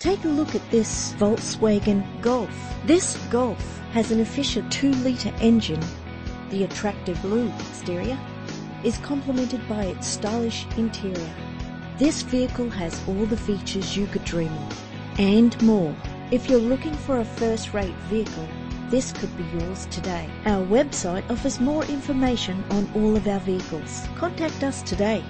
Take a look at this Volkswagen Golf. This Golf has an efficient 2-litre engine. The attractive blue exterior is complemented by its stylish interior. This vehicle has all the features you could dream of and more. If you're looking for a first-rate vehicle, this could be yours today. Our website offers more information on all of our vehicles. Contact us today.